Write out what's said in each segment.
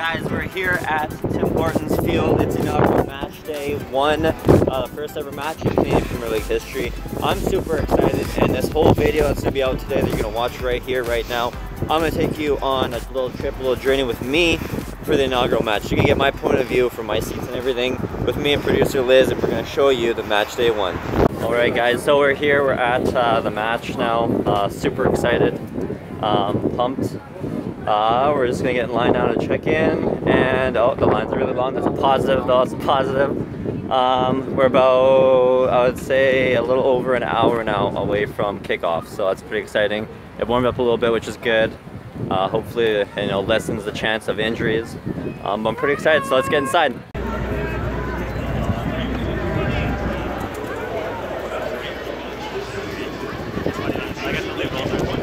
guys, we're here at Tim Hortons Field. It's inaugural match day one, uh, first ever match in Canadian Premier League history. I'm super excited, and this whole video that's gonna be out today that you're gonna watch right here, right now, I'm gonna take you on a little trip, a little journey with me for the inaugural match. You can get my point of view from my seats and everything with me and producer Liz, and we're gonna show you the match day one. All right, guys, so we're here, we're at uh, the match now. Uh, super excited, um, pumped. Uh, we're just gonna get in line now to check in, and oh, the lines are really long. That's a positive, though. A positive. Um, we're about, I would say, a little over an hour now away from kickoff, so that's pretty exciting. It warmed up a little bit, which is good. Uh, hopefully, you know, lessens the chance of injuries. Um, I'm pretty excited, so let's get inside.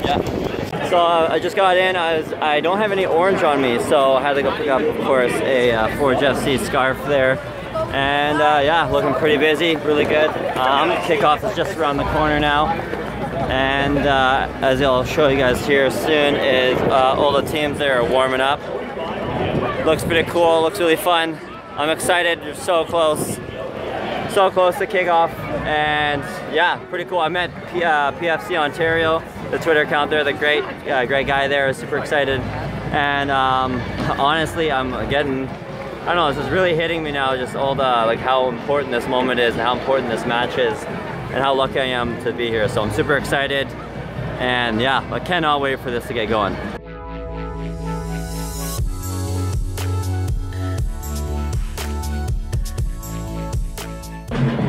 Yeah. So uh, I just got in. I, was, I don't have any orange on me, so I had to go pick up, of course, a uh, Forge FC scarf there. And uh, yeah, looking pretty busy, really good. Um, kickoff is just around the corner now. And uh, as I'll show you guys here soon, is uh, all the teams there are warming up. Looks pretty cool, looks really fun. I'm excited, you're so close so close to kickoff and yeah pretty cool i met P uh, pfc ontario the twitter account there the great uh, great guy there super excited. And um, honestly i'm getting i don't know this is really hitting me now just all the like how important this moment is and how important this match is and how lucky i am to be here. So i'm super excited. And yeah i cannot wait for this to get going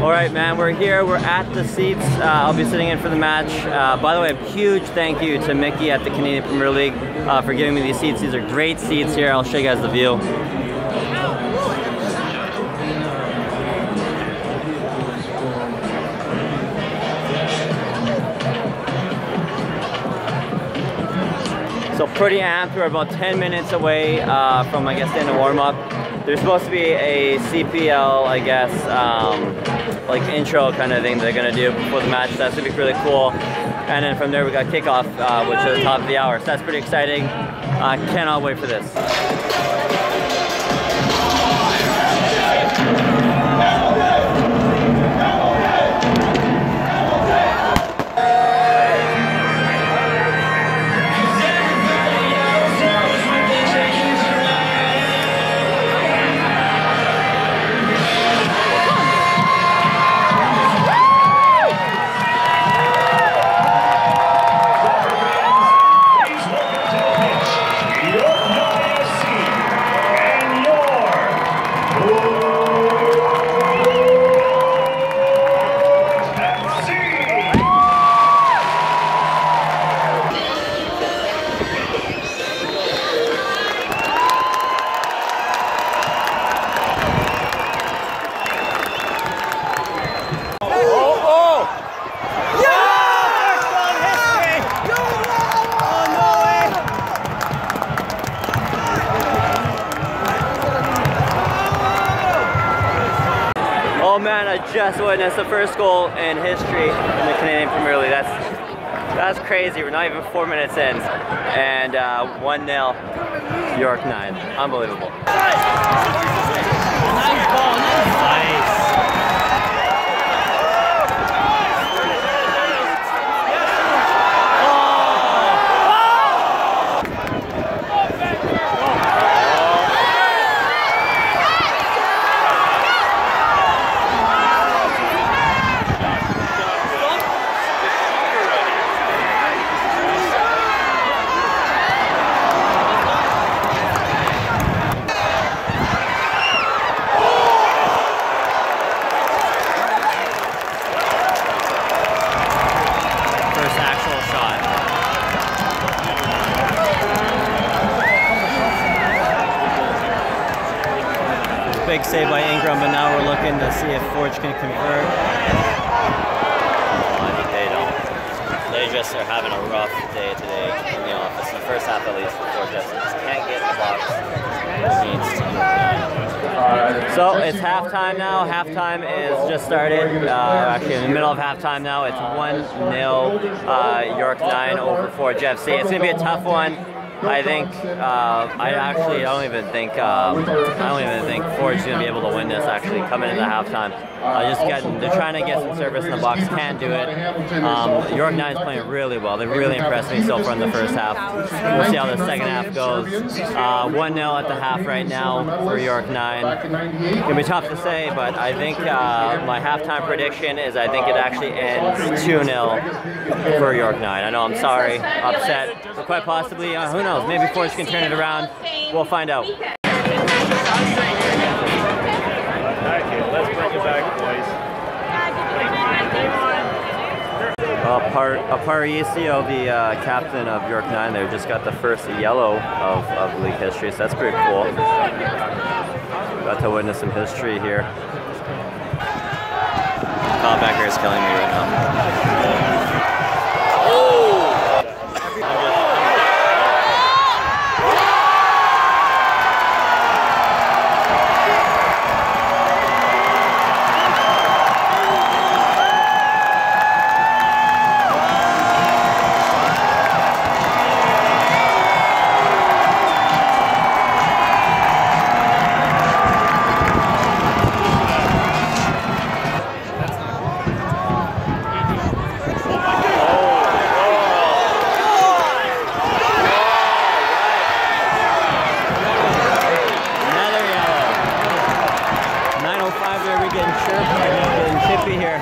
All right, man, we're here. We're at the seats. Uh, I'll be sitting in for the match. Uh, by the way, a huge thank you to Mickey at the Canadian Premier League uh, for giving me these seats. These are great seats here. I'll show you guys the view. So pretty amped. We're about 10 minutes away uh, from, I guess, the end of warm-up. There's supposed to be a CPL, I guess, um, like intro kind of thing they're gonna do before the match. That's gonna be really cool. And then from there we got kickoff, uh, which is the top of the hour. So that's pretty exciting. I cannot wait for this. Just witnessed the first goal in history in the Canadian Premier League. That's that's crazy. We're not even four minutes in, and 1-0 uh, York 9. Unbelievable. Nice ball, nice. Big save by Ingham, but now we're looking to see if Forge can convert. Oh, I think they don't. They just are having a rough day today in the office. In the first half, at least, for Forge just can't get the box. So it's halftime now. Halftime is just started. Uh, actually, in the middle of halftime now. It's 1-0 uh, York 9 over Forge FC. It's going to be a tough one. I think uh, I actually I don't even think uh, I don't even think Forge's gonna be able to win this. Actually, coming into halftime, uh, just getting they're trying to get some service in the box, can't do it. Um, York Nine's playing really well. They really impressed me so far in the first half. We'll see how the second half goes. Uh, one 0 at the half right now for York Nine. Gonna be tough to say, but I think uh, my halftime prediction is I think it actually ends two 0 for York Nine. I know I'm sorry, upset, but quite possibly, uh, who knows? Maybe Forge can turn it around. We'll find out. Uh, Par Aparicio, the uh, captain of York 9 there, just got the first yellow of, of league history, so that's pretty cool. Got to witness some history here. Kyle Bekker is killing me right now. Chippy here.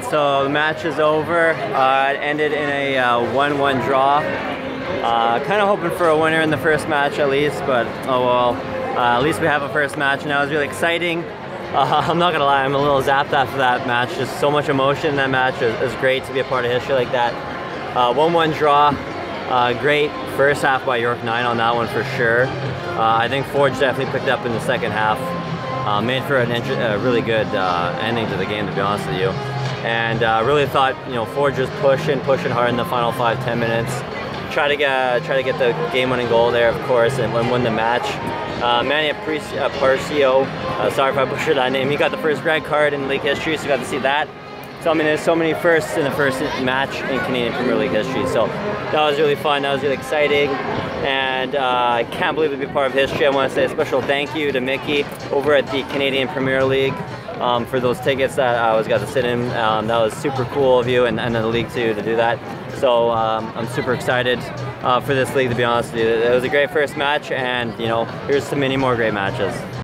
So the match is over. Uh, it ended in a 1-1 draw. Uh, kind of hoping for a winner in the first match at least, but oh well. Uh, at least we have a first match now. It was really exciting. Uh, I'm not gonna lie, I'm a little zapped after that match. Just so much emotion in that match. It was, great to be a part of history like that. 1-1 draw. Uh, great first half by York 9 on that one for sure. Uh, I think Forge definitely picked up in the second half. Uh, made for an a really good uh, ending to the game, to be honest with you. And uh, really thought, you know, Forge was pushing, pushing hard in the final five, ten minutes. Try to get, try to get the game-winning goal there, of course, and win, win the match. Uh, Manny Aparicio, uh, sorry if I butchered that name. He got the first red card in league history, so got to see that. So I mean, there's so many firsts in the first match in Canadian Premier League history. So that was really fun. That was really exciting, and uh, I can't believe to be part of history. I want to say a special thank you to Mickey over at the Canadian Premier League um, for those tickets that I was got to sit in. Um, that was super cool of you and, and the league too to do that. So um, I'm super excited uh, for this league. To be honest with you, it was a great first match, and you know, here's to many more great matches.